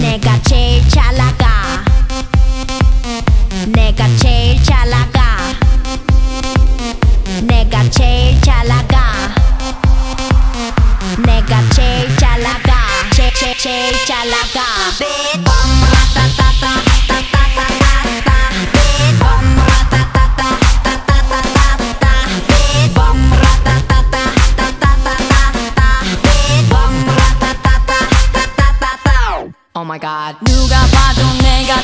Nigga my god. 누가 봐도 내가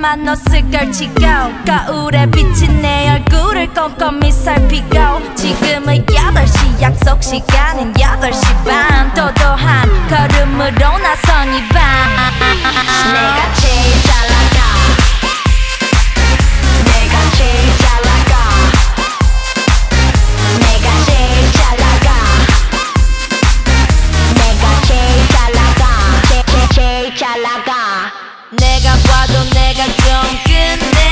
만 옷을 걸치고 가을에 비친 내 얼굴을 꼼꼼히 살피고. 지금은 8시 약속 시간은 8시 반. 내가 봐도 내가 좀 끝내.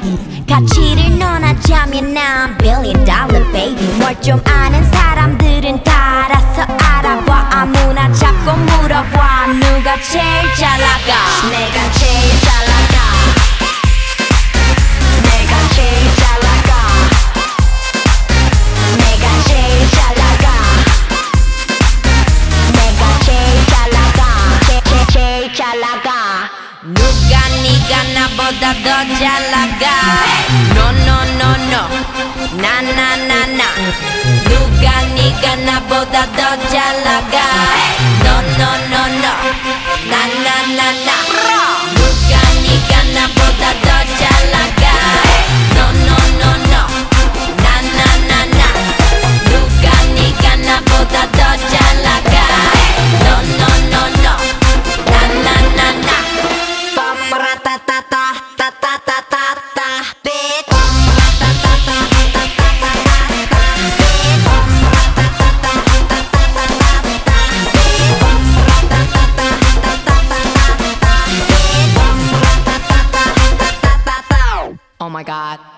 baby. 가치를 논하자면 난 billion dollar baby. 뭘 좀 아는 사람들은 다 알아서 알아봐. 아무나 잡고 물어봐. 누가 제일 잘 나가? 내가 제일 잘 나가. 내가 제일 잘 나가. 내가 제일 잘 나가. 내가 제일 잘 나가？누가？ 네가 나보다 더 잘 나가 No no no no. 나나나나 누가 네가 나보다 더잘 my God.